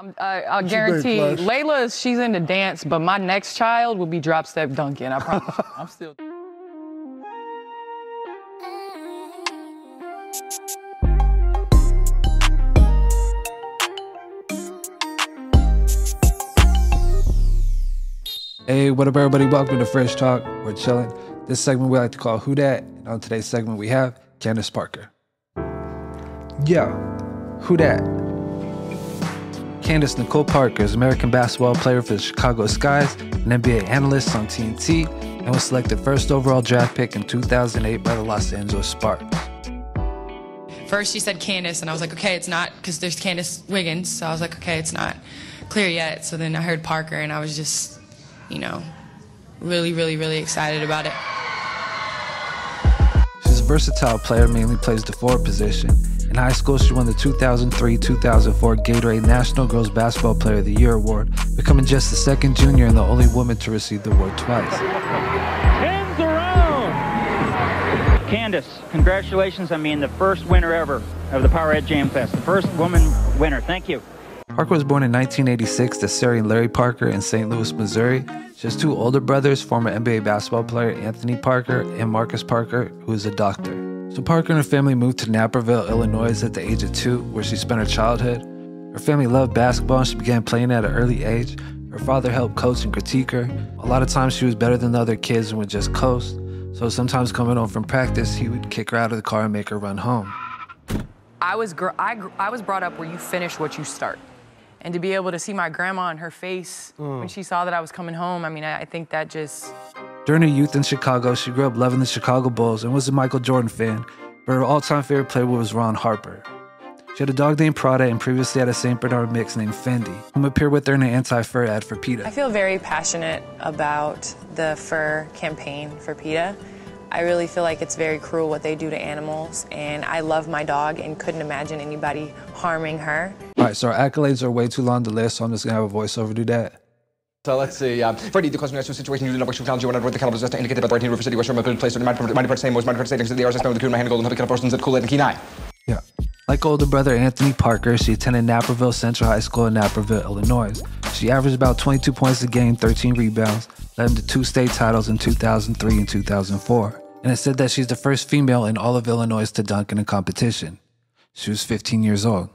I'm, uh, I, I guarantee Layla, she's into dance, but my next child will be drop step dunking. I promise. you. I'm still. Hey, what up, everybody? Welcome to Fridge Talk. We're chilling. This segment we like to call Who Dat. And on today's segment, we have Candace Parker. Yeah, Who Dat? Candace Nicole Parker is an American basketball player for the Chicago Skies, an NBA analyst on TNT, and was selected first overall draft pick in 2008 by the Los Angeles Sparks. First, she said Candace, and I was like, okay, it's not, because there's Candice Wiggins. So I was like, okay, it's not clear yet. So then I heard Parker, and I was just, you know, really, really, really excited about it. She's a versatile player, mainly plays the forward position. In high school, she won the 2003 2004 Gatorade National Girls Basketball Player of the Year award, becoming just the second junior and the only woman to receive the award twice. Hands around! Candace, congratulations on being the first winner ever of the Powerade Jam Fest. The first woman winner. Thank you. Parker was born in 1986 to Sari and Larry Parker in St. Louis, Missouri. She has two older brothers, former NBA basketball player Anthony Parker and Marcus Parker, who is a doctor. So Parker and her family moved to Naperville, Illinois at the age of two, where she spent her childhood. Her family loved basketball and she began playing at an early age. Her father helped coach and critique her. A lot of times she was better than the other kids and would just coast. So sometimes coming home from practice, he would kick her out of the car and make her run home. I was gr- I, gr- I was brought up where you finish what you start. And to be able to see my grandma and her face mm. when she saw that I was coming home, I mean, I, I think that just During her youth in Chicago, she grew up loving the Chicago Bulls and was a Michael Jordan fan, but her all-time favorite player was Ron Harper. She had a dog named Prada and previously had a St. Bernard mix named Fendi, whom appeared with her in an anti-fur ad for PETA. I feel very passionate about the fur campaign for PETA. I really feel like it's very cruel what they do to animals, and I love my dog and couldn't imagine anybody harming her. All right, so our accolades are way too long to list, so I'm just gonna have a voiceover do that. So let's see. Um, Freddie, the question is a situation you did not wish to challenge you when I wrote the calendar just indicated by the writing River City, West Room, good place, or the mind part same was mind part savings, the hours I spent with the crew, my hand golden, happy persons at Cool and Key Nine. Yeah. Like older brother Anthony Parker, she attended Naperville Central High School in Naperville, Illinois. She averaged about 22 points a game, 13 rebounds, led them to two state titles in 2003 and 2004. And it said that she's the first female in all of Illinois to dunk in a competition. She was 15 years old.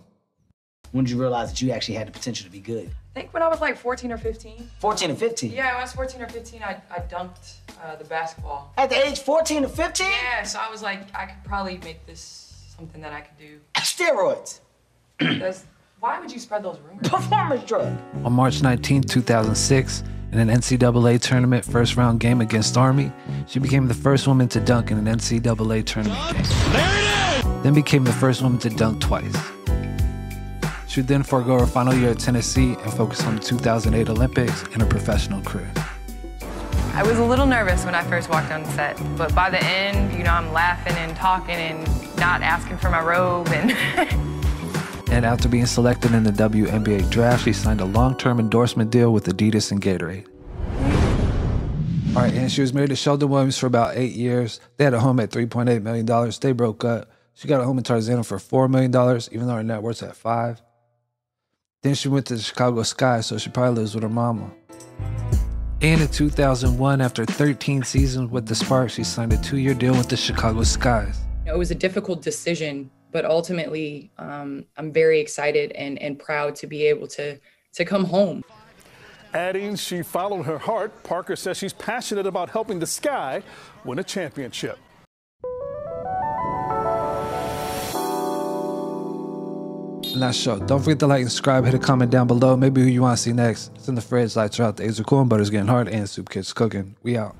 When did you realize that you actually had the potential to be good? I think when I was like 14 or 15. 14 and 15. Yeah, when I was 14 or 15, I, I dunked uh, the basketball. At the age 14 to 15? Yeah, so I was like, I could probably make this something that I could do. Steroids. That's, why would you spread those rumors? Performance drug. On March 19, 2006, in an NCAA tournament first round game against Army, she became the first woman to dunk in an NCAA tournament game. Then became the first woman to dunk twice. She would then forego her final year at Tennessee and focus on the 2008 Olympics and her professional career. I was a little nervous when I first walked on the set, but by the end, you know, I'm laughing and talking and not asking for my robe and And after being selected in the WNBA draft, she signed a long term endorsement deal with Adidas and Gatorade. All right, and she was married to Shelden Williams for about eight years. They had a home at $3.8 million. They broke up. She got a home in Tarzana for $4 million, even though her net worth's at five. Then she went to the Chicago Sky, so she probably lives with her mama. And in 2001, after 13 seasons with the Sparks, she signed a two year deal with the Chicago Skies. it was a difficult decision, but ultimately, um, I'm very excited and, and proud to be able to to come home. Adding she followed her heart, Parker says she's passionate about helping the Sky win a championship. And that's show. Don't forget to like and subscribe. Hit a comment down below. Maybe who you want to see next. It's in the fridge. Lights are out. The cool and butter's getting hard. And soup Kids cooking. We out.